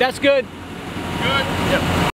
That's good. Good? Yep.